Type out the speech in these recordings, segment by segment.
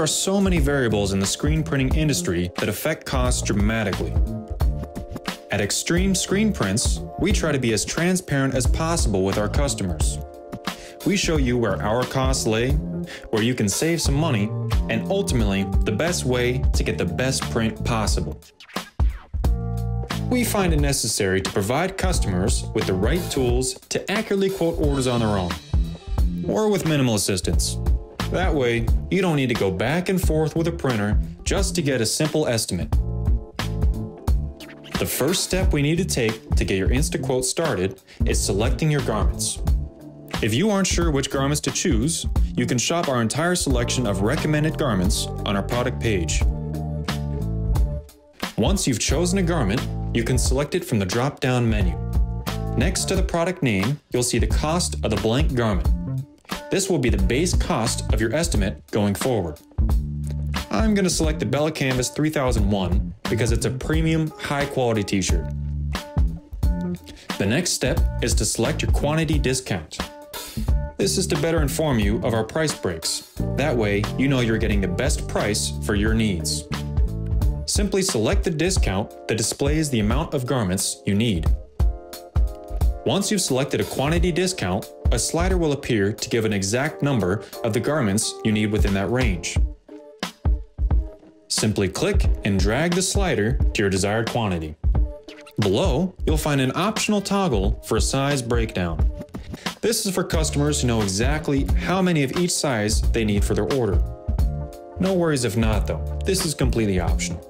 There are so many variables in the screen printing industry that affect costs dramatically. At Extreme Screen Prints, we try to be as transparent as possible with our customers. We show you where our costs lay, where you can save some money, and ultimately, the best way to get the best print possible. We find it necessary to provide customers with the right tools to accurately quote orders on their own, or with minimal assistance. That way, you don't need to go back and forth with a printer just to get a simple estimate. The first step we need to take to get your InstaQuote started is selecting your garments. If you aren't sure which garments to choose, you can shop our entire selection of recommended garments on our product page. Once you've chosen a garment, you can select it from the drop-down menu. Next to the product name, you'll see the cost of the blank garment. This will be the base cost of your estimate going forward. I'm going to select the Bella Canvas 3001 because it's a premium, high quality t-shirt. The next step is to select your quantity discount. This is to better inform you of our price breaks. That way, you know you're getting the best price for your needs. Simply select the discount that displays the amount of garments you need. Once you've selected a quantity discount, a slider will appear to give an exact number of the garments you need within that range. Simply click and drag the slider to your desired quantity. Below, you'll find an optional toggle for a size breakdown. This is for customers who know exactly how many of each size they need for their order. No worries if not though, this is completely optional.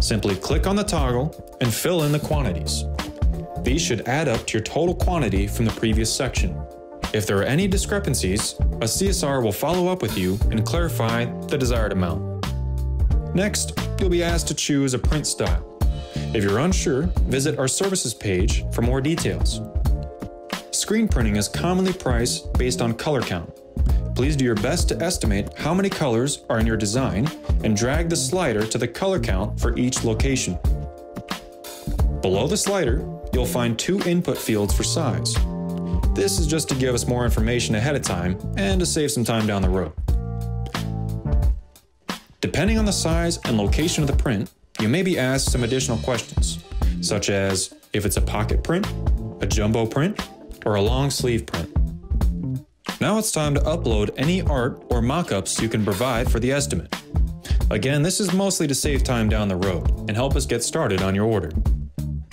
Simply click on the toggle and fill in the quantities. These should add up to your total quantity from the previous section. If there are any discrepancies, a CSR will follow up with you and clarify the desired amount. Next, you'll be asked to choose a print style. If you're unsure, visit our services page for more details. Screen printing is commonly priced based on color count. Please do your best to estimate how many colors are in your design and drag the slider to the color count for each location. Below the slider, you'll find two input fields for size. This is just to give us more information ahead of time and to save some time down the road. Depending on the size and location of the print, you may be asked some additional questions, such as if it's a pocket print, a jumbo print, or a long sleeve print. Now it's time to upload any art or mock-ups you can provide for the estimate. Again, this is mostly to save time down the road and help us get started on your order.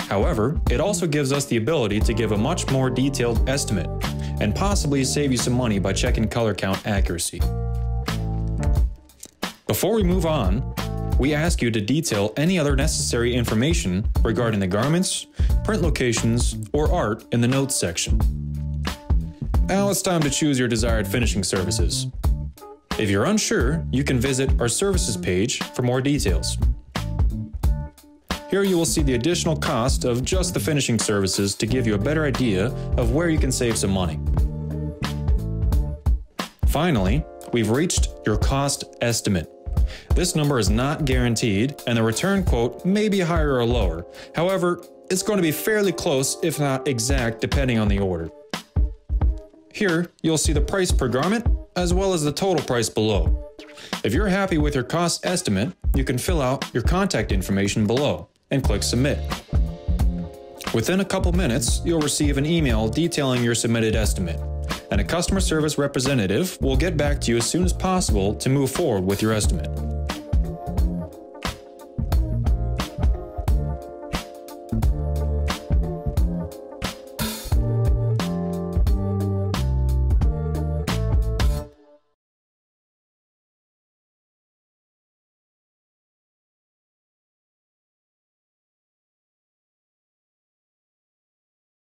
However, it also gives us the ability to give a much more detailed estimate and possibly save you some money by checking color count accuracy. Before we move on, we ask you to detail any other necessary information regarding the garments, print locations, or art in the notes section. Now it's time to choose your desired finishing services. If you're unsure, you can visit our services page for more details. Here you will see the additional cost of just the finishing services to give you a better idea of where you can save some money. Finally, we've reached your cost estimate. This number is not guaranteed, and the return quote may be higher or lower. However, it's going to be fairly close, if not exact, depending on the order. Here, you'll see the price per garment, as well as the total price below. If you're happy with your cost estimate, you can fill out your contact information below and click Submit. Within a couple minutes, you'll receive an email detailing your submitted estimate, and a customer service representative will get back to you as soon as possible to move forward with your estimate.